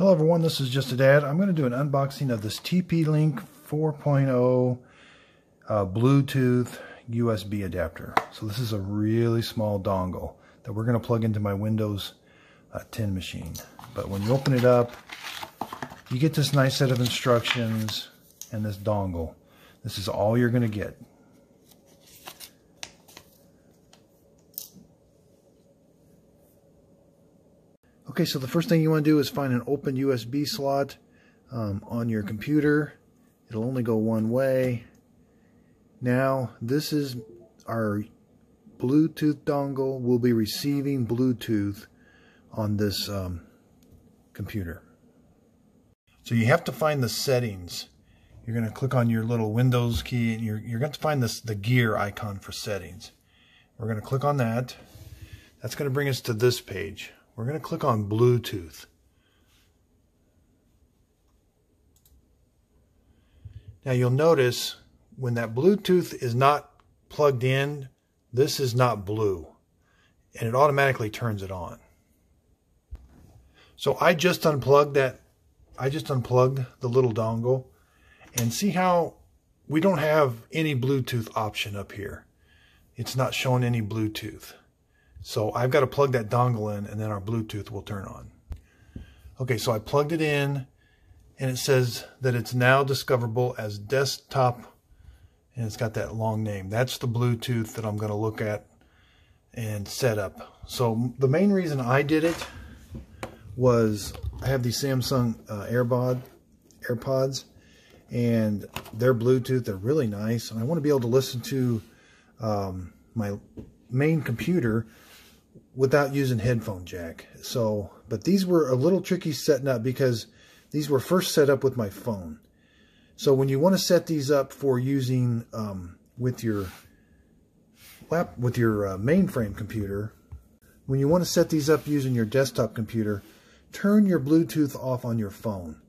Hello everyone, this is Just a Dad. I'm going to do an unboxing of this TP-Link 4.0 uh, Bluetooth USB adapter. So this is a really small dongle that we're going to plug into my Windows uh, 10 machine. But when you open it up, you get this nice set of instructions and this dongle. This is all you're going to get. Okay, so the first thing you want to do is find an open USB slot um, on your computer. It'll only go one way. Now, this is our Bluetooth dongle. We'll be receiving Bluetooth on this um, computer. So you have to find the settings. You're going to click on your little Windows key and you're, you're going to find this the gear icon for settings. We're going to click on that. That's going to bring us to this page. We're going to click on Bluetooth. Now you'll notice when that Bluetooth is not plugged in, this is not blue. And it automatically turns it on. So I just unplugged that. I just unplugged the little dongle. And see how we don't have any Bluetooth option up here. It's not showing any Bluetooth. So I've got to plug that dongle in and then our Bluetooth will turn on. Okay, so I plugged it in and it says that it's now discoverable as desktop and it's got that long name. That's the Bluetooth that I'm going to look at and set up. So the main reason I did it was I have these Samsung uh, AirPod, AirPods and they're Bluetooth. They're really nice. And I want to be able to listen to um, my main computer without using headphone jack. So, but these were a little tricky setting up because these were first set up with my phone. So when you want to set these up for using um, with your lap with your uh, mainframe computer, when you want to set these up using your desktop computer, turn your Bluetooth off on your phone.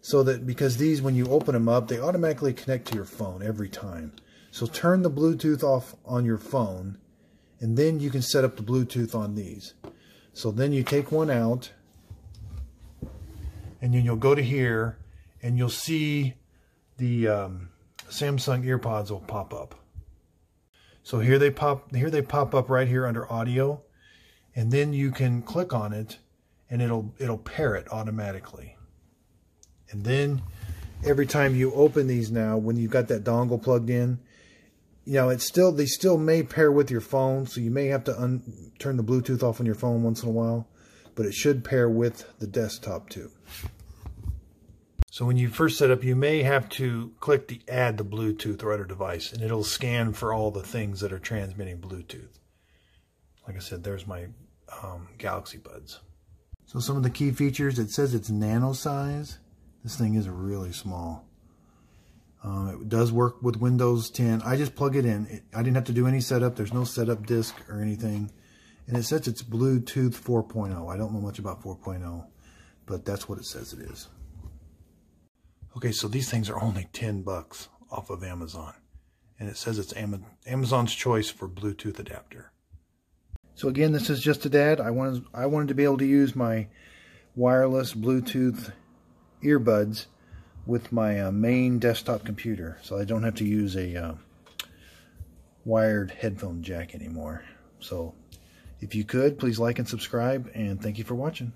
So that because these, when you open them up, they automatically connect to your phone every time. So turn the Bluetooth off on your phone and then you can set up the Bluetooth on these. So then you take one out and then you'll go to here and you'll see the um, Samsung earpods will pop up. So here they pop here they pop up right here under audio and then you can click on it and it'll it'll pair it automatically. And then every time you open these now when you've got that dongle plugged in you know, it's still they still may pair with your phone, so you may have to un, turn the Bluetooth off on your phone once in a while, but it should pair with the desktop too. So when you first set up, you may have to click the add the Bluetooth or other device, and it'll scan for all the things that are transmitting Bluetooth. Like I said, there's my um, Galaxy Buds. So some of the key features, it says it's nano size. This thing is really small. Um, it does work with Windows 10. I just plug it in. It, I didn't have to do any setup. There's no setup disk or anything. And it says it's Bluetooth 4.0. I don't know much about 4.0, but that's what it says it is. Okay, so these things are only 10 bucks off of Amazon. And it says it's Amazon's choice for Bluetooth adapter. So again, this is just a dad. I wanted, I wanted to be able to use my wireless Bluetooth earbuds with my uh, main desktop computer so I don't have to use a uh, wired headphone jack anymore. So if you could, please like and subscribe and thank you for watching.